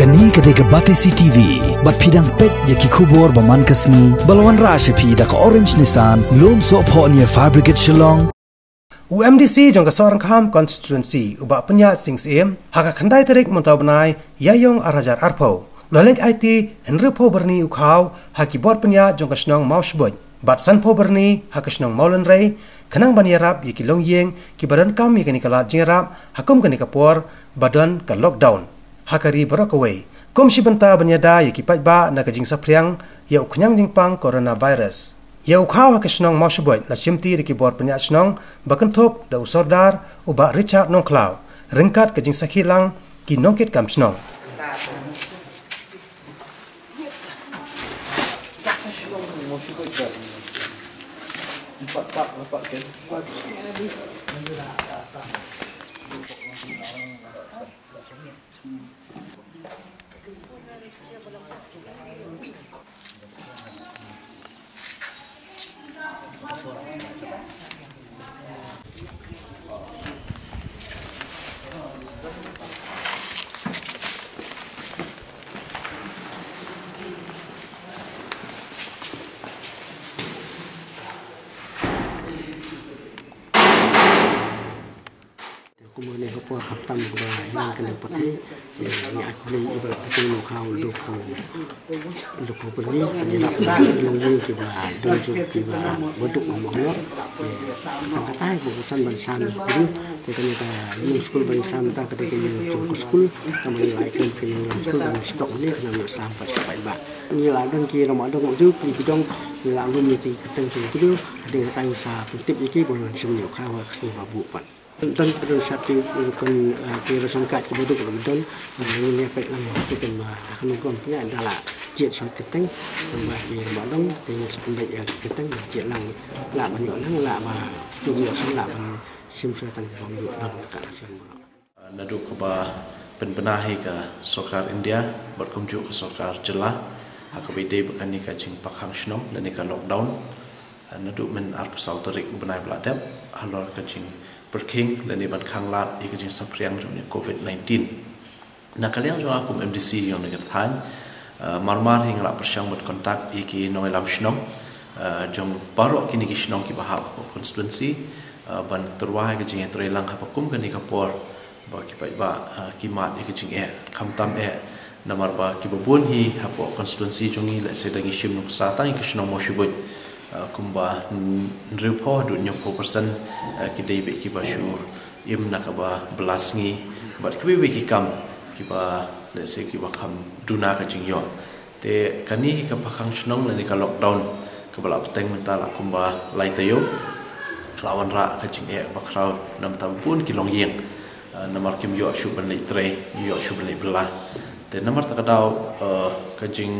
kani kade ke bate CCTV bat phidang pet ye ki khubor baman kasni balwan ra she phi da ka orange nisan lom so pho ni fabricate shillong. UMDC jong ka sorang kham constituency uba penya sings em haka khandai tarik montaw banai yayong arajar arpho lalek IT henry pho berni ukhaw haki bot penya jong ka snong mouse boy bat san pho berni haka snong maulen rei khanang ban yarap ye ki long yeng ki badan kam ye kani kala jingrap kani kapor badan ka lockdown hakari brokaway kom si banta banyada ye ki ba na ka jing sapriang ye uknyang jing pang coronavirus ye ukhaw ka snong ma shboy la chimti ri ki bor panya snong bakan thop da usordar u ba richard nong klaw ringkat ka jing sakhilang ki nongket kam snong Pak pak pak kan. Pak. Kemudian apa kaptam gua yang kena pati yang aku ni ibarat aku nak kau kau. Untuk kau pergi penyerap lagi kita dojuk kita bentuk yang kata ibu pesan bangsan ini kita ni kita yang sekolah bangsan kita ketika yang cukup sekolah kami lagi kan kini sekolah dan stok ni kena nak sampai sampai ba ni dan kira ramadan itu di bidang ni belum ni kita tengok ada yang tanya sa tip iki boleh sini kau kesini babu pan dan pada satu bukan kira sangkat kemudian kalau betul. Ini apa yang kita kan akan mengkon punya adalah jet soal keteng tambah yang balong tinggal sependek yang keteng jet lang lah banyak lang lah bah juga sang lah bang sim soal tang bang dua dan kat sim nadu keba penbenahi ke sokar India berkunjung ke sokar jelah. Aku bide bukan ni kacing pakhang snom dan ni lockdown. Nadu men arpasau terik benai beladap halor kacing berking dan iban kang lat i kajing sapriang jong ni covid 19 na kaliang jong aku mdc yang negat han marmar hing la persyang bot kontak i ki noi lam shnong jong baro kini ki shnong ki bahak ko constituency. Ban terwah ki jing etre lang ha kum kani kapor ba ki pai ba ki mat i kajing e kam tam e namar ba ki babun hi ha constituency jong i la sedangi shim nuk sa tang shnong mo kumba nripo du nyopo person ki dei be ki ba shu im na ka ba blasngi but ki be ki kam ki ba le se ki ba kam du na ka jing yo te kani ka pakhang shnong le ka lockdown ka bala teng menta la kumba lai ta yo klawan ra ka jing e ba kraw nam ta bun ki long yeng namar kim yo shu ban le tre yo shu ban le bla te namar ta ka daw ka jing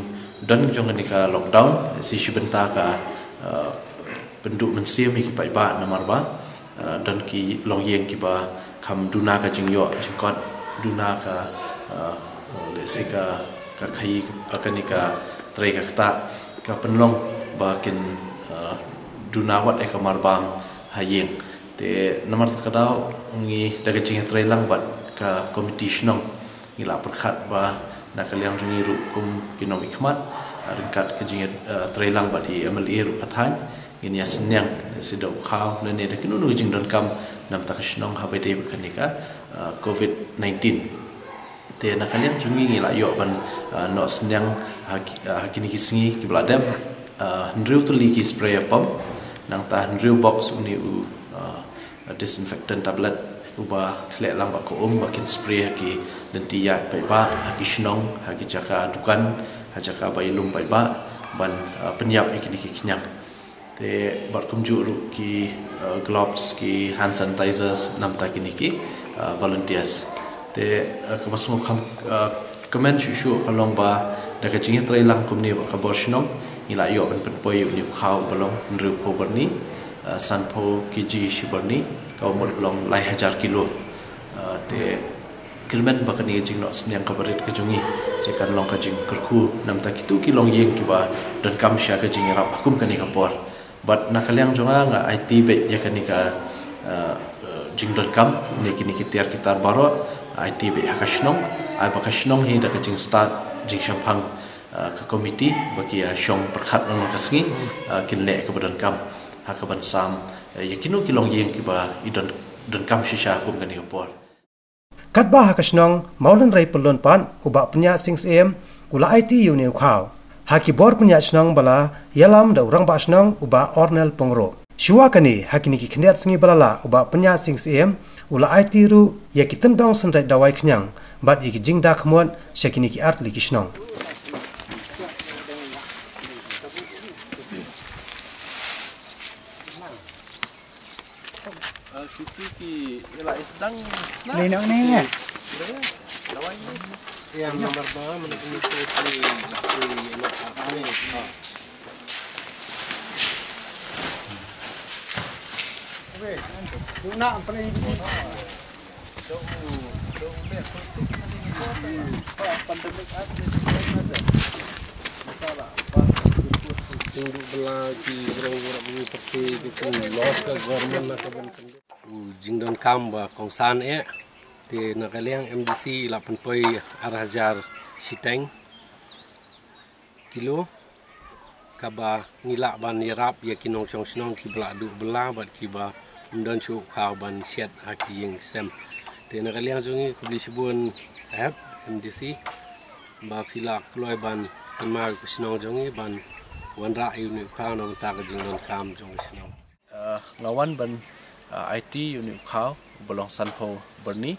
dan jong ni ka lockdown si shu benta ka penduk mensiam ki pai ba namar ba. Dan ki long yeng ki ba kam duna ka jing yo jing kot duna ka le se ka ka khai ka ni ka tre ka ta ka penlong ba kin duna wat e kamar bang ha yeng. Te namar ka dau ngi daga jing tre lang bat ka competition ngi la perkhat ba kaliang jungi ru kum kinomi khmat ringkat ke jing tre lang bat i amal i ru athan ini ya senyang sida ukhaw na ne de kinu nu jing don kam nam ta kashnong ha bede be kanika covid 19 te na kalian jungi ngi la yo ban no senyang ha kini kisingi ki bladam ndriu tu liki spray pump. Nang ta ndriu box uni u disinfectant tablet. Uba khle lang ba ko um ba kin spray ki nanti ya pe ba ha ki shnong ha ki jaka dukan ha jaka ba ilum ba ba ban penyap ikini ki kinyang te bar kumju ru ki uh, gloves ki hand sanitizers nam ta ki niki uh, volunteers. Te uh, ka basu kham comment shu shu kalong ba da ka chingi trai lang kum ni ka bor shnong ila yo ban pen poi ni khaw balong nru po bar ni san po ki ji shi bar ka mo long lai hajar kilo. Te kilmen ba ka ni jing no snyang ka barit ka jungi se long ka jing kurku nam ta ki tu ki long yeng ki ba dan kam sha ka jing rap akum ka ka por. But nakaliang jonga nga IT be ya kanika jing.com ni kini kita kitar baro IT be hakashnong ai baka shnong hi da ka jing start jing shampang ka komiti bagi ya shong perkhat kasngi kin le ka badan kam. Ha ka ban sam yakinu kilong yeng ki ba don kam shisha kum gani opor kat ba ha ka shnong maulan rai pulon pan uba pnya sings em ula it ne khaw ha ki bor pnya shnong bala yalam da urang ba shnong uba ornel pongro. Shuwa kani ha ki ki khnet singi bala uba pnya sings em ula it ru yakitan dong san rai dawai khnyang bat iki jing da khmon shakini ki art li ki Suti ki ialah sedang Ni nak ni ya. Yang nomor berapa menurut Nak paling So, so lihat pandemik ada masalah Tunggu belagi orang-orang ini seperti itu loss ke government nak kebankan. Jingdon kam ba kong san e. Te nakaliang MDC lapan poi arhajar siteng. Kilo. Kaba ngilak ban yarap ya kinong chong sinong ki bla du bla bat ki ba undon chu khaw ban shet aki yeng sem. Te nakaliang jongi kubli sibun app MDC ba phila kloi ban kanmar ku sinong jongi ban wan ra yu ni khaw nong ta ka jingdon kam jong sinong. Ngawan ban IT unit khau bolong sanho berni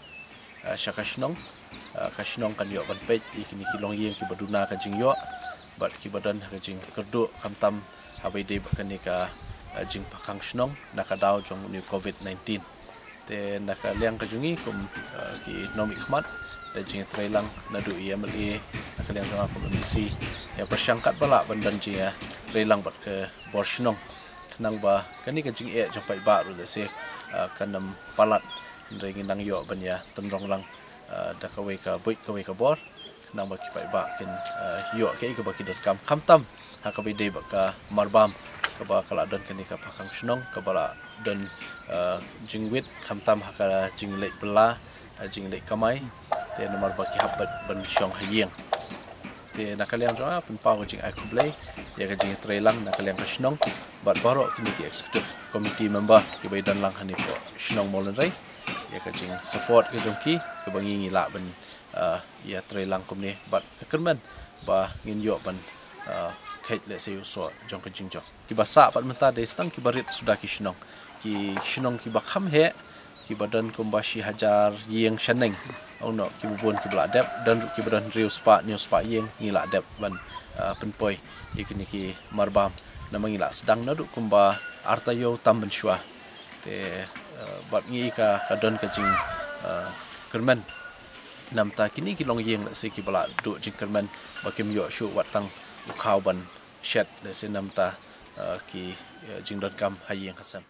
uh, shakashnong uh, kashnong kan yo ban pej ikini kilong yeng ki baduna ka jing yo bat ki badan ka jing kerdu kamtam habai de bakan ni ka uh, jing pakang shnong nakadaw jong ni covid 19 te naka liang ka jungi kum uh, ki nomi khmat da jing trailang nadu IMLA naka liang jong misi ya persyangkat bala bandan jing ya trailang bat ke borshnong nang ba kani kan jing e jong pai ba ru se kanam palat. Ring nang yo ban ya. Tondrong lang da ka ka boi ka ka bor. Nang ba ki pai ba kin yo ke ka ba ki dot kam kam tam. Ha ka be de ba ka marbam. Ka ba kala don kani ka pakang shnong ka ba don jing wit. Kam tam ha ka jing le bela jing le kamai. Te nomor ba ki habat ban shong hayeng te nakaliang jo pun pau jing ai kublai ya ka jing trailang nakaliang ka shnong bat baro kini ki executive committee member ki bai dan lang hani po shnong molen rai ya ka jing support ke jong ki ke bangi ngi la ban ya trailang kum ni bat kerman ba ngin yo ban kait le se so jong ka jing jo ki ba sa pat menta de stang ki barit sudah ki shnong ki shnong ki ba kham he ki badan kumbashi hajar yeng shaneng ong no ki bubun ki bla dep dan ki badan riu spa new spa yeng ngila dep ban uh, penpoi. Ikini ki marbam. Nama ngila sedang nadu kumba arta yo tam ben shwa te uh, bat ngi ka kadon ka jing uh, kermen. Nam ta kini ki long yeng la se ki bla du jing kermen. Bakim yo shu watang ukhaw ban shet le se nam ta ki jing dot kam hayeng kasam